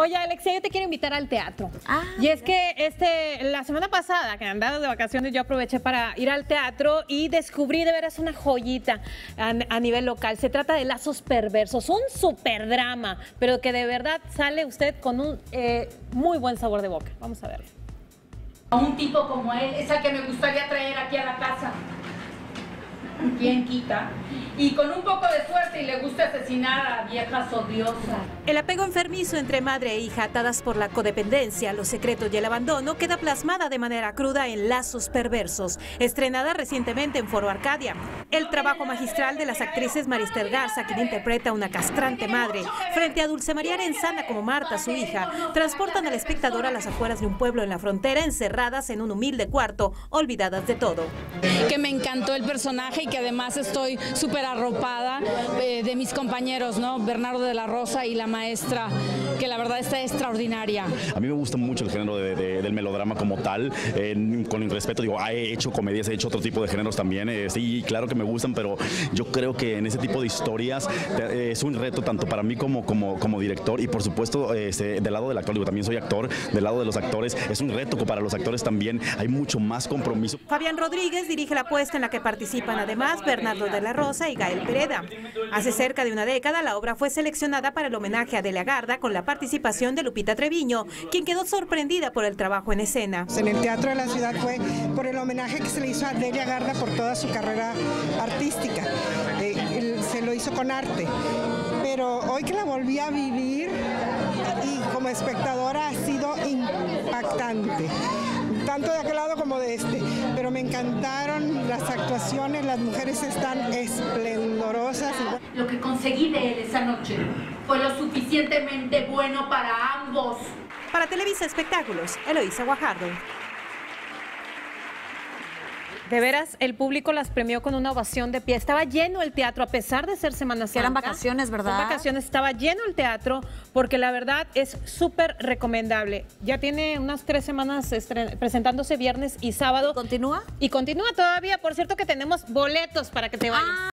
Oye, Alexia, yo te quiero invitar al teatro. Ah, y es que este, la semana pasada, que andaba de vacaciones, yo aproveché para ir al teatro y descubrí de veras una joyita a, a nivel local. Se trata de Lazos Perversos, un super drama, pero que de verdad sale usted con un eh, muy buen sabor de boca. Vamos a verlo. A un tipo como él es el que me gustaría traer aquí a la casa. ¿Quién quita? Y con un poco de suerte y le gusta asesinar a viejas odiosas. El apego enfermizo entre madre e hija atadas por la codependencia, los secretos y el abandono queda plasmada de manera cruda en Lazos Perversos, estrenada recientemente en Foro Arcadia. El trabajo magistral de las actrices Maristel Garza, quien interpreta a una castrante madre, frente a Dulce María Arenzana como Marta, su hija, transportan al espectador a las afueras de un pueblo en la frontera, encerradas en un humilde cuarto, olvidadas de todo. Que me encantó el personaje y que además estoy súper arropada eh, de mis compañeros, ¿no? Bernardo de la Rosa y la maestra, que la verdad está extraordinaria. A mí me gusta mucho el género de, de, del melodrama como tal, eh, con el respeto, digo, ah, he hecho comedias, he hecho otro tipo de géneros también, eh, sí, claro que me gustan, pero yo creo que en ese tipo de historias eh, es un reto tanto para mí como, como, como director y por supuesto este, del lado del actor, digo, también soy actor, del lado de los actores, es un reto para los actores también, hay mucho más compromiso. Fabián Rodríguez dirige la puesta en la que participan además Bernardo de la Rosa y Gael Pereda. Hace cerca de una década la obra fue seleccionada para el homenaje a Delia Garda con la participación de Lupita Treviño, quien quedó sorprendida por el trabajo en escena. En el Teatro de la Ciudad fue por el homenaje que se le hizo a Delia Garda por toda su carrera artística. Eh, se lo hizo con arte. Pero hoy que la volví a vivir y como espectadora ha sido impactante tanto de aquel lado como de este, pero me encantaron las actuaciones, las mujeres están esplendorosas. Lo que conseguí de él esa noche fue lo suficientemente bueno para ambos. Para Televisa Espectáculos, Eloísa Guajardo. De veras, el público las premió con una ovación de pie. Estaba lleno el teatro, a pesar de ser Semana Santa. Eran vacaciones, ¿verdad? Son vacaciones, estaba lleno el teatro, porque la verdad es súper recomendable. Ya tiene unas tres semanas presentándose viernes y sábado. ¿Y continúa? Y continúa todavía. Por cierto que tenemos boletos para que te vayas. Ah.